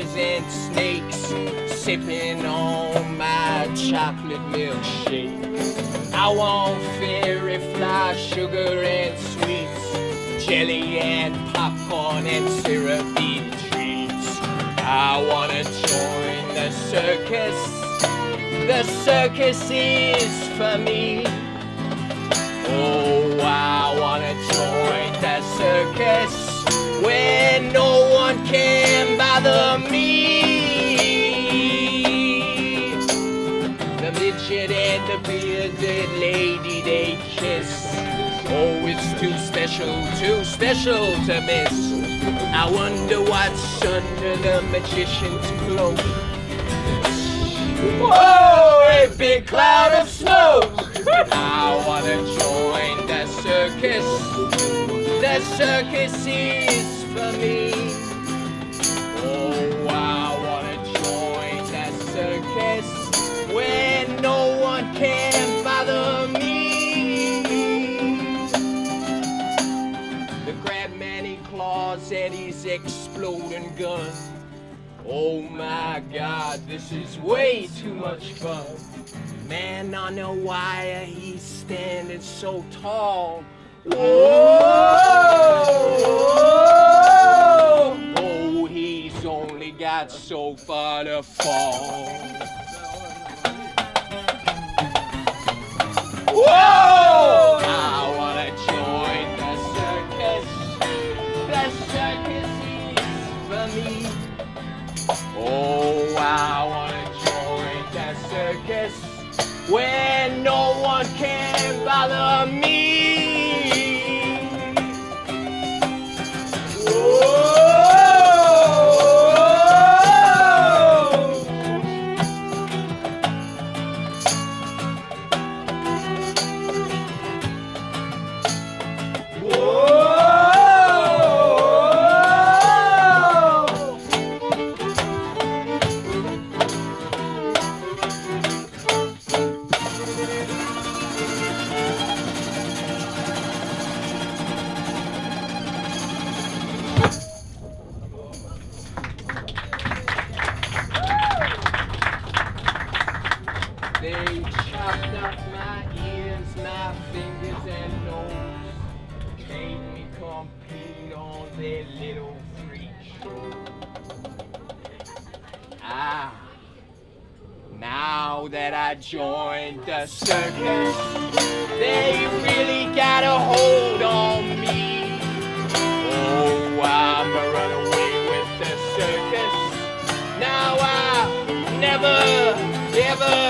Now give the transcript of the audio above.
and snakes sipping on my chocolate milkshake. I want fairy fly sugar and sweets, jelly and popcorn and syrupy treats. I wanna join the circus. The circus is for me. Oh wow. The midget and the bearded lady they kiss. Oh, it's too special, too special to miss. I wonder what's under the magician's cloak. Whoa, a big cloud of smoke. I wanna join the circus. The circus is exploding gun. Oh my god, this is way too much fun. Man on the wire, he's standing so tall. Whoa! Oh, he's only got so far to fall. Whoa! Where no one can bother their little freak. Ah, now that I joined the circus, they really got a hold on me. Oh, I'm a runaway with the circus. Now I never, ever, ever,